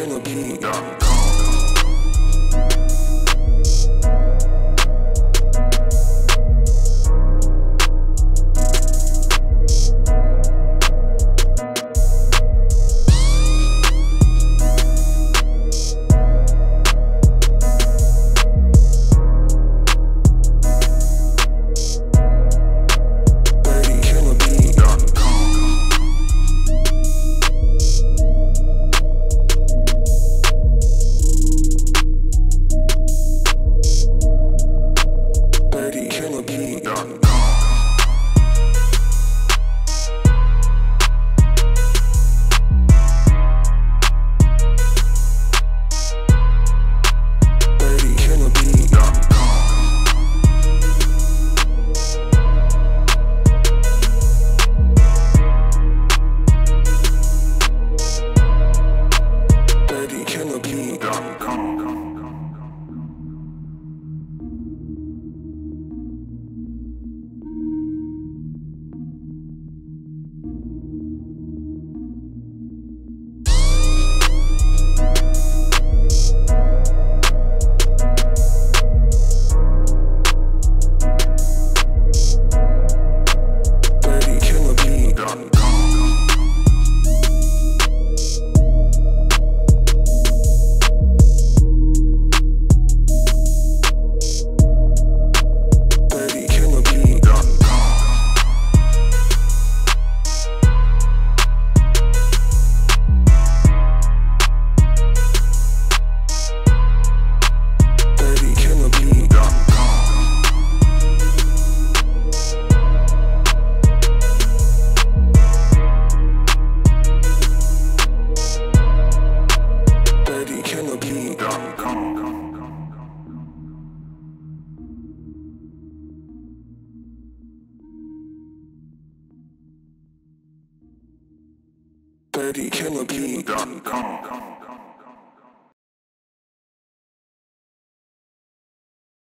killer beat. Dirty Killer Beat.com.